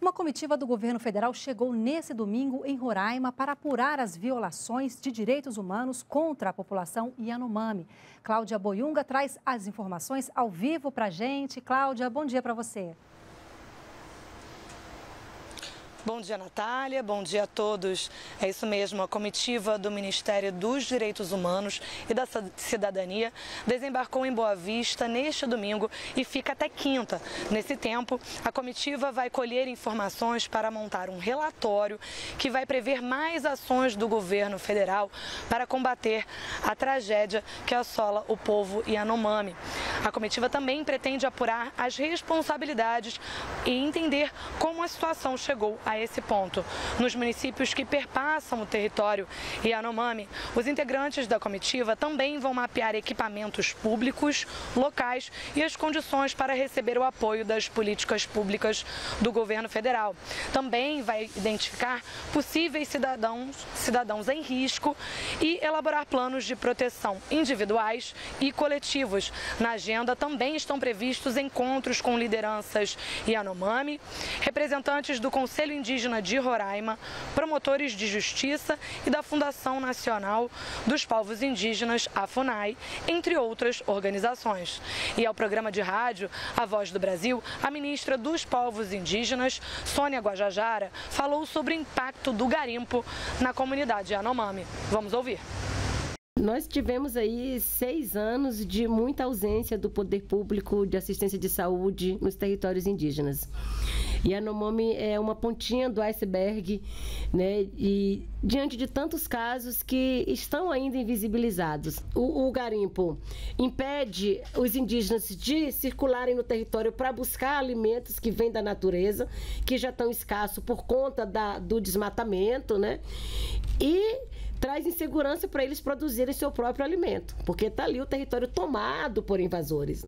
Uma comitiva do governo federal chegou nesse domingo em Roraima para apurar as violações de direitos humanos contra a população Yanomami. Cláudia Boiunga traz as informações ao vivo para a gente. Cláudia, bom dia para você. Bom dia, Natália. Bom dia a todos. É isso mesmo, a comitiva do Ministério dos Direitos Humanos e da Cidadania desembarcou em Boa Vista neste domingo e fica até quinta. Nesse tempo, a comitiva vai colher informações para montar um relatório que vai prever mais ações do governo federal para combater a tragédia que assola o povo Yanomami. A comitiva também pretende apurar as responsabilidades e entender como a situação chegou a esse ponto. Nos municípios que perpassam o território Yanomami, os integrantes da comitiva também vão mapear equipamentos públicos, locais e as condições para receber o apoio das políticas públicas do governo federal. Também vai identificar possíveis cidadãos, cidadãos em risco e elaborar planos de proteção individuais e coletivos. Na agenda também estão previstos encontros com lideranças Yanomami, representantes do Conselho Indígena de Roraima, promotores de justiça e da Fundação Nacional dos Povos Indígenas, a FUNAI, entre outras organizações. E ao programa de rádio A Voz do Brasil, a ministra dos Povos Indígenas, Sônia Guajajara, falou sobre o impacto do garimpo na comunidade Yanomami. Vamos ouvir. Nós tivemos aí seis anos de muita ausência do poder público de assistência de saúde nos territórios indígenas. E a Nomomi é uma pontinha do iceberg, né? E diante de tantos casos que estão ainda invisibilizados. O, o garimpo impede os indígenas de circularem no território para buscar alimentos que vêm da natureza, que já estão escassos por conta da, do desmatamento, né? E traz insegurança para eles produzirem seu próprio alimento, porque está ali o território tomado por invasores.